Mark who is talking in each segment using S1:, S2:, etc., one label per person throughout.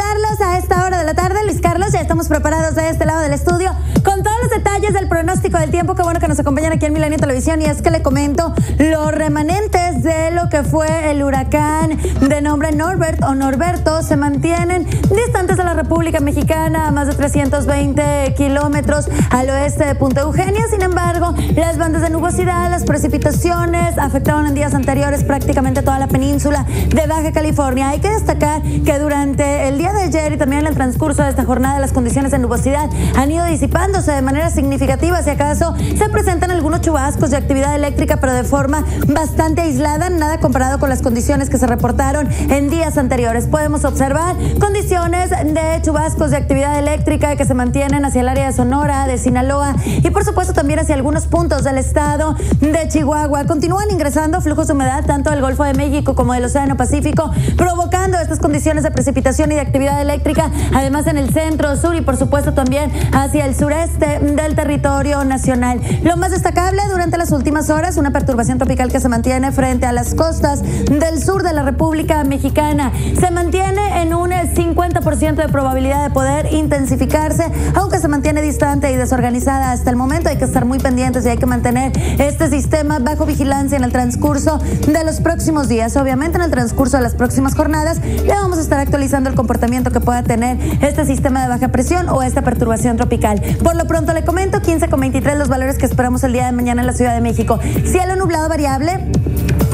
S1: a esta hora de la tarde. Luis Carlos, ya estamos preparados de este lado del estudio con todos los detalles del pronóstico del tiempo. Qué bueno que nos acompañan aquí en Milenio Televisión. Y es que le comento los remanentes de lo que fue el huracán de nombre Norbert o Norberto se mantienen distantes de la República Mexicana a más de 320 kilómetros al oeste de Punta Eugenia. Sin embargo, las bandas de nubosidad, las precipitaciones afectaron en días anteriores prácticamente toda la península de Baja California. Hay que destacar que durante el día de ayer y también en el transcurso de esta jornada las condiciones de nubosidad han ido disipándose de manera significativa. Si acaso se presentan chubascos de actividad eléctrica, pero de forma bastante aislada, nada comparado con las condiciones que se reportaron en días anteriores. Podemos observar condiciones de chubascos de actividad eléctrica que se mantienen hacia el área de Sonora, de Sinaloa y por supuesto también hacia algunos puntos del estado de Chihuahua. Continúan ingresando flujos de humedad tanto del Golfo de México como del Océano Pacífico, provocando estas condiciones de precipitación y de actividad eléctrica, además en el centro, sur y por supuesto también hacia el sureste del territorio nacional. Lo más destacable durante las últimas horas, una perturbación tropical que se mantiene frente a las costas del sur de la República Mexicana. Se mantiene en un 50% de probabilidad de poder intensificarse, aunque se mantiene distante y desorganizada hasta el momento. Hay que estar muy pendientes y hay que mantener este sistema bajo vigilancia en el transcurso de los próximos días. Obviamente en el transcurso de las próximas jornadas le vamos a estar actualizando el comportamiento que pueda tener este sistema de baja presión o esta perturbación tropical. Por lo pronto le comento 15,23 los valores que esperamos el día de mañana en la Ciudad de México. Cielo nublado variable.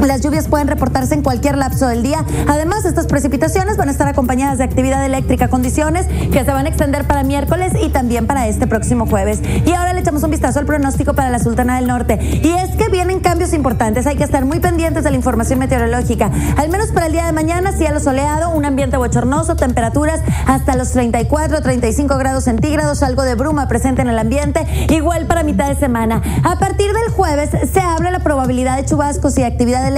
S1: Las lluvias pueden reportarse en cualquier lapso del día. Además, estas precipitaciones van a estar acompañadas de actividad eléctrica, condiciones que se van a extender para miércoles y también para este próximo jueves. Y ahora le echamos un vistazo al pronóstico para la Sultana del Norte. Y es que vienen cambios importantes. Hay que estar muy pendientes de la información meteorológica. Al menos para el día de mañana, cielo soleado, un ambiente bochornoso, temperaturas hasta los 34, 35 grados centígrados, algo de bruma presente en el ambiente, igual para mitad de semana. A partir del jueves se abre la probabilidad de chubascos y actividad eléctrica,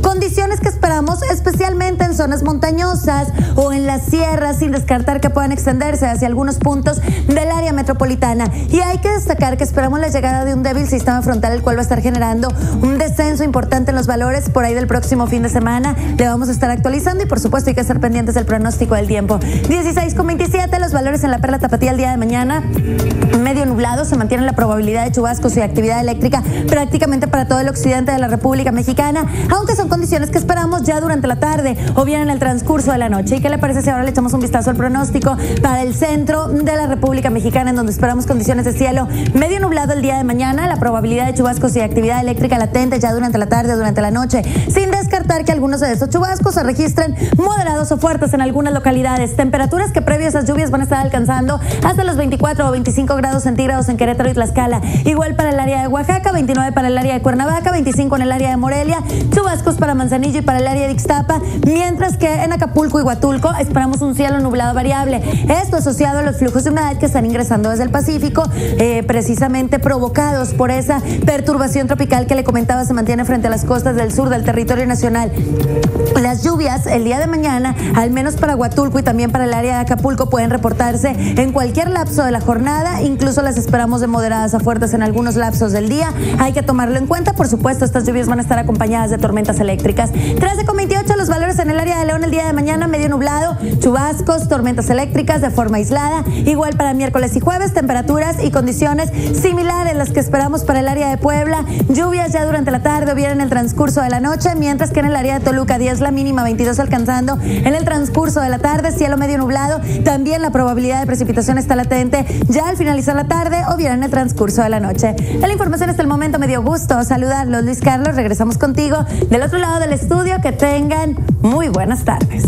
S1: condiciones que esperamos especialmente en zonas montañosas o en las sierras, sin descartar que puedan extenderse hacia algunos puntos del área metropolitana. Y hay que destacar que esperamos la llegada de un débil sistema frontal, el cual va a estar generando un descenso importante en los valores por ahí del próximo fin de semana. Le vamos a estar actualizando y por supuesto hay que estar pendientes del pronóstico del tiempo. 16,27 los valores en la perla tapatía el día de mañana. Medio nublado, se mantiene la probabilidad de chubascos y actividad eléctrica prácticamente para todo el occidente de la República Mexicana, aunque son condiciones que esperamos ya durante la tarde o bien en el transcurso de la noche. ¿Y qué le parece si ahora le echamos un vistazo al pronóstico para el centro de la República Mexicana, en donde esperamos condiciones de cielo medio nublado el día de mañana, la probabilidad de chubascos y actividad eléctrica latente ya durante la tarde o durante la noche, sin descartar que algunos de estos chubascos se registren moderados o fuertes en algunas localidades. Temperaturas que previo a esas lluvias van a estar alcanzando hasta los 24 o 25 grados centígrados en Querétaro y Tlaxcala. Igual para el área de Oaxaca, 29 para el área de Cuernavaca, 25 en el área de Morelia, chubascos para Manzanillo y para el área de Ixtapa, mientras que en Acapulco y Huatulco esperamos un cielo nublado variable. Esto asociado a los flujos de humedad que están ingresando desde el Pacífico, eh, precisamente provocados por esa perturbación tropical que le comentaba se mantiene frente a las costas del sur del territorio nacional. Las lluvias el día de mañana, al menos para Huatulco y también para el área de Acapulco, pueden reportarse en cualquier lapso de la jornada, incluso las esperamos de moderadas a fuertes en algunos lapsos del día. Hay que tomarlo en cuenta, por supuesto, estas lluvias van a estar acompañadas de tormentas eléctricas. 13,28 los valores en el área de León el día de mañana, medio nublado, chubascos, tormentas eléctricas de forma aislada, igual para miércoles y jueves, temperaturas y condiciones similares las que esperamos para el área de Puebla, lluvias ya durante la tarde o bien en el transcurso de la noche, mientras que en el área de Toluca 10 la mínima, 22 alcanzando en el transcurso de la tarde, cielo medio nublado, también la probabilidad de precipitación está latente ya al finalizar la tarde o bien en el transcurso de la noche. La información hasta el momento me dio gusto. Saludarlos, Luis Carlos, regresamos del otro lado del estudio, que tengan muy buenas tardes.